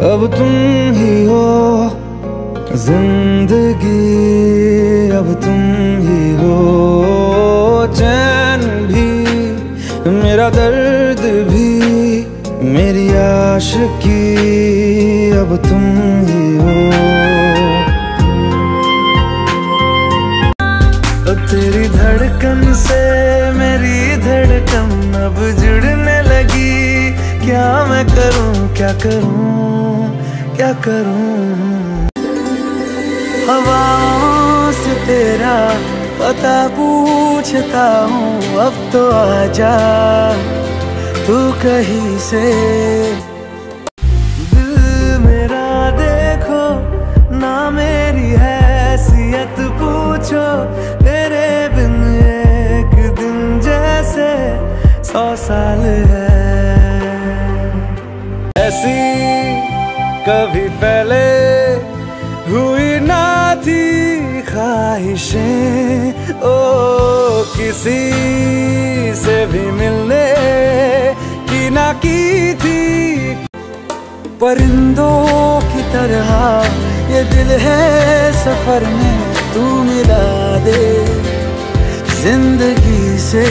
अब तुम ही हो ज़िंदगी, अब तुम ही हो चैन भी, मेरा दर्द भी, मेरी आशिकी, अब तुम ही हो। तेरी धड़कन क्या करूँ? क्या करूँ? हवाओं से तेरा पता पूछता हूँ, अब तो आजा तू कहीं से। मेरा देखो, ना मेरी हैसियत पूछो, तेरे बिन एक दिन जैसे सौ साल है। ऐसी कभी पहले हुई ना थी ख्वाहिशें। ओ, किसी से भी मिलने की ना की थी। परिंदों की तरह ये दिल है सफ़र में तू मिला दे ज़िंदगी से।